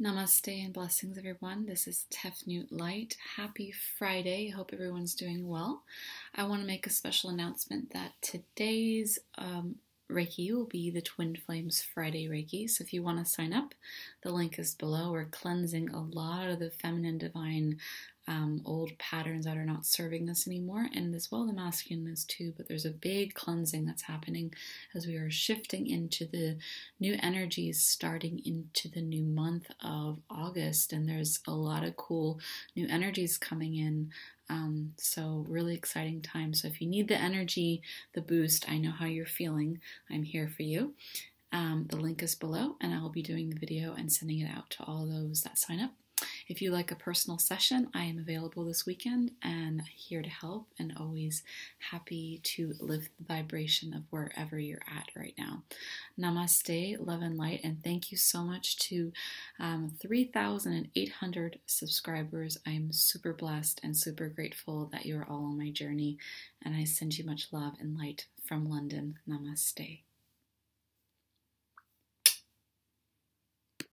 Namaste and blessings, everyone. This is Tefnut Light. Happy Friday. Hope everyone's doing well. I want to make a special announcement that today's um, Reiki will be the Twin Flames Friday Reiki. So if you want to sign up, the link is below. We're cleansing a lot of the feminine divine um, old patterns that are not serving us anymore, and as well the masculine is too. But there's a big cleansing that's happening as we are shifting into the new energies starting into the new month of August, and there's a lot of cool new energies coming in. Um, so, really exciting time. So, if you need the energy, the boost, I know how you're feeling. I'm here for you. Um, the link is below, and I will be doing the video and sending it out to all those that sign up. If you like a personal session, I am available this weekend and here to help and always happy to lift the vibration of wherever you're at right now. Namaste, love and light, and thank you so much to um, 3,800 subscribers. I'm super blessed and super grateful that you're all on my journey, and I send you much love and light from London. Namaste.